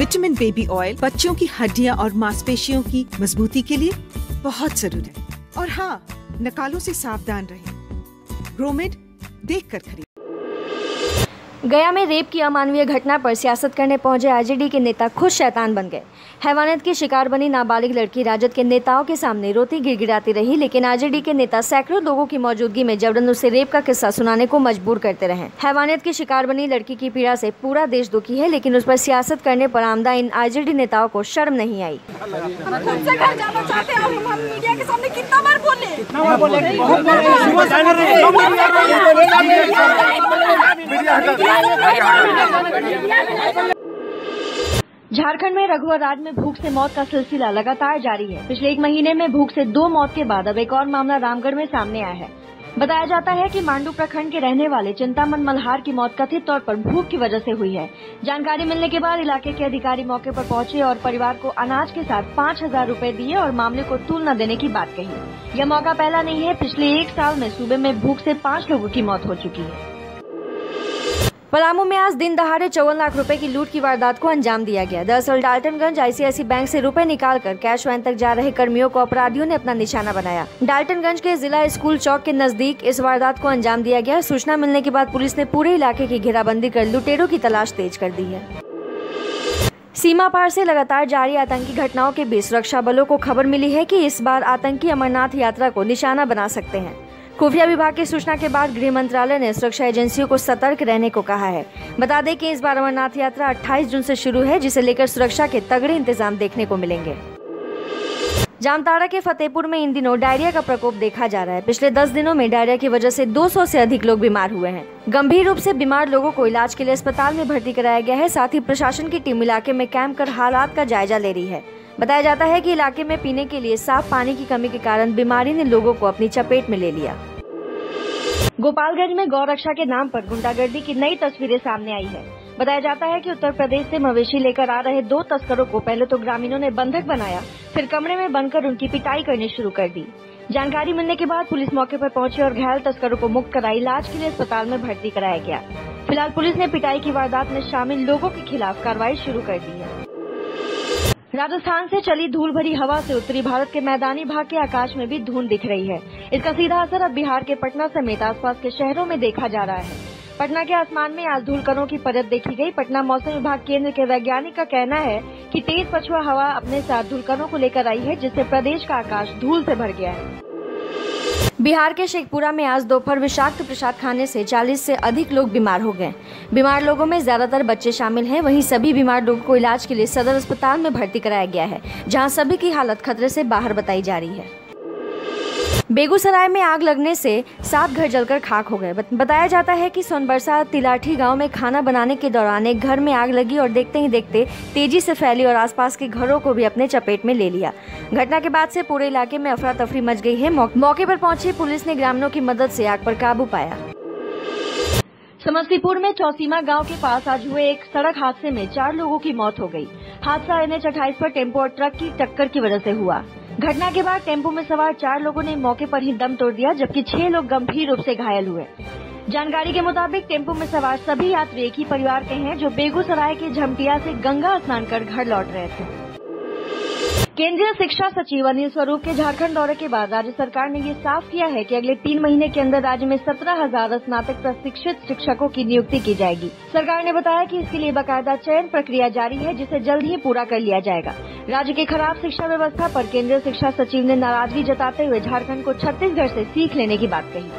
Vitamin baby oil बच्चों की हड्डियाँ और मांसपेशियों की मजबूती के लिए बहुत ज़रूरी है। और हाँ नकालों से सावधान रहें। ग्रोमेड देख कर खरीद। गया में रेप की अमानवीय घटना पर सियासत करने पहुँचे आरजेडी के नेता खुद शैतान बन गए। हैवानियत की शिकार बनी नाबालिग लड़की राजद के नेताओं के सामने रोती गिड़गिड़ाती रही, लेकिन आरजेडी के नेता सैकड़ों लोगों की मौजूदगी में जबरन उसे रेप का किस्सा सुनाने को मजबूर करते रहे। हैवानियत की शिकार बनी लड़की की पीड़ा से पूरा देश दुखी है, लेकिन उस पर सियासत करने पर आमदा इन आरजेडी नेताओं को शर्म नहीं आई। हैं बोले झारखंड में रघुवर राज में भूख से मौत का सिलसिला लगातार जारी है पिछले एक महीने में भूख से दो मौत के बाद अब एक और मामला रामगढ़ में सामने आया है बताया जाता है कि मांडू प्रखंड के रहने वाले चिंतामन मल्हार की मौत कथित तौर पर भूख की वजह से हुई है। जानकारी मिलने के बाद इलाके के अधिकारी मौके पर पहुँचे और परिवार को अनाज के साथ पाँच हज़ार रूपए दिए और मामले को तूल न देने की बात कही। यह मौका पहला नहीं है, पिछले एक साल में सूबे में भूख से पाँच लोगों की मौत हो चुकी है। पलामू में आज दिन दहाड़े चौवन लाख रुपए की लूट की वारदात को अंजाम दिया गया। दरअसल डाल्टनगंज आईसीआईसी बैंक से रुपए निकालकर कैश वैन तक जा रहे कर्मियों को अपराधियों ने अपना निशाना बनाया। डाल्टनगंज के जिला स्कूल चौक के नज़दीक इस वारदात को अंजाम दिया गया। सूचना मिलने के बाद पुलिस ने पूरे इलाके की घेराबंदी कर लुटेरों की तलाश तेज कर दी है। सीमा पार से लगातार जारी आतंकी घटनाओं के बीच सुरक्षा बलों को खबर मिली है कि इस बार आतंकी अमरनाथ यात्रा को निशाना बना सकते हैं। खुफिया विभाग की सूचना के बाद गृह मंत्रालय ने सुरक्षा एजेंसियों को सतर्क रहने को कहा है। बता दें कि इस बार अमरनाथ यात्रा 28 जून से शुरू है, जिसे लेकर सुरक्षा के तगड़े इंतज़ाम देखने को मिलेंगे। जामताड़ा के फतेहपुर में इन दिनों डायरिया का प्रकोप देखा जा रहा है। पिछले 10 दिनों में डायरिया की वजह से 200 से अधिक लोग बीमार हुए हैं। गंभीर रूप से बीमार लोगों को इलाज के लिए अस्पताल में भर्ती कराया गया है, साथ ही प्रशासन की टीम इलाके में कैंप कर हालात का जायजा ले रही है। बताया जाता है कि इलाके में पीने के लिए साफ़ पानी की कमी के कारण बीमारी ने लोगों को अपनी चपेट में ले लिया। गोपालगंज में गौ रक्षा के नाम पर गुंडागर्दी की नई तस्वीरें सामने आई है। बताया जाता है कि उत्तर प्रदेश से मवेशी लेकर आ रहे दो तस्करों को पहले तो ग्रामीणों ने बंधक बनाया, फिर कमरे में बंदकर उनकी पिटाई करनी शुरू कर दी। जानकारी मिलने के बाद पुलिस मौके पर पहुँची और घायल तस्करों को मुक्त कराई इलाज के लिए अस्पताल में भर्ती कराया गया। फ़िलहाल पुलिस ने पिटाई की वारदात में शामिल लोगों के खिलाफ कार्रवाई शुरू कर दी है। राजस्थान से चली धूल भरी हवा से उत्तरी भारत के मैदानी भाग के आकाश में भी धुंध दिख रही है। इसका सीधा असर अब बिहार के पटना समेत आसपास के शहरों में देखा जा रहा है। पटना के आसमान में आज धूलकणों की परत देखी गई। पटना मौसम विभाग केंद्र के वैज्ञानिक का कहना है कि तेज पछुआ हवा अपने साथ धूलकणों को लेकर आई है, जिससे प्रदेश का आकाश धूल से भर गया है। बिहार के शेखपुरा में आज दोपहर विषाक्त प्रसाद खाने से 40 से अधिक लोग बीमार हो गए। बीमार लोगों में ज़्यादातर बच्चे शामिल हैं। वहीं सभी बीमार लोगों को इलाज के लिए सदर अस्पताल में भर्ती कराया गया है, जहाँ सभी की हालत खतरे से बाहर बताई जा रही है। बेगूसराय में आग लगने से सात घर जलकर खाक हो गए। बताया जाता है कि सोनबरसा तिलाठी गाँव में खाना बनाने के दौरान एक घर में आग लगी और देखते ही देखते तेज़ी से फैली और आसपास के घरों को भी अपने चपेट में ले लिया। घटना के बाद से पूरे इलाके में अफरा तफरी मच गई है। मौके पर पहुँची पुलिस ने ग्रामीणों की मदद से आग पर काबू पाया। समस्तीपुर में चौसीमा गाँव के पास आज हुए एक सड़क हादसे में चार लोगों की मौत हो गई। हादसा एन एच अट्ठाईस पर टेंपो और ट्रक की टक्कर की वजह से हुआ। घटना के बाद टेंपो में सवार चार लोगों ने मौके पर ही दम तोड़ दिया, जबकि छह लोग गंभीर रूप से घायल हुए। जानकारी के मुताबिक टेंपो में सवार सभी यात्री एक ही परिवार के हैं, जो बेगूसराय के झमटिया से गंगा स्नान कर घर लौट रहे थे। केंद्रीय शिक्षा सचिव अनिल स्वरूप के झारखंड दौरे के बाद राज्य सरकार ने ये साफ़ किया है कि अगले तीन महीने के अंदर राज्य में सत्रह हज़ार स्नातक प्रशिक्षित शिक्षकों की नियुक्ति की जाएगी। सरकार ने बताया कि इसके लिए बाकायदा चयन प्रक्रिया जारी है, जिसे जल्द ही पूरा कर लिया जाएगा। राज्य की खराब शिक्षा व्यवस्था पर केंद्रीय शिक्षा सचिव ने नाराज़गी जताते हुए झारखंड को छत्तीसगढ़ से सीख लेने की बात कही।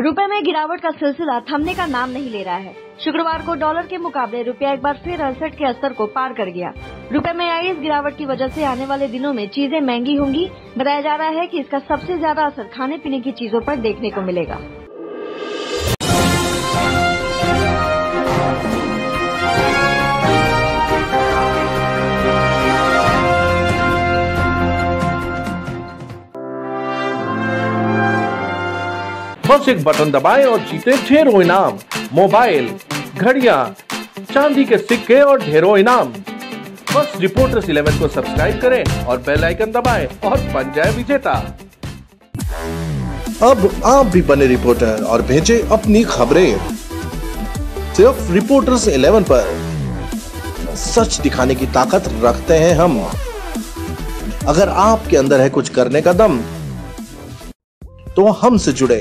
रुपए में गिरावट का सिलसिला थमने का नाम नहीं ले रहा है। शुक्रवार को डॉलर के मुकाबले रुपया एक बार फिर अड़सठ के स्तर को पार कर गया। रुपए में आई इस गिरावट की वजह से आने वाले दिनों में चीज़ें महँगी होंगी। बताया जा रहा है कि इसका सबसे ज़्यादा असर खाने पीने की चीज़ों पर देखने को मिलेगा। बस एक बटन दबाएँ और जीते ढेरों इनाम। मोबाइल घड़ियाँ, चांदी के सिक्के और ढेरों इनाम। बस रिपोर्टर्स इलेवन को सब्सक्राइब करें और बेल आइकन दबाएँ और बन जाए विजेता। अब आप भी बने रिपोर्टर और भेजें अपनी खबरें। सिर्फ़ रिपोर्टर्स इलेवन पर। सच दिखाने की ताकत रखते हैं हम। अगर आपके अंदर है कुछ करने का दम तो हमसे जुड़े।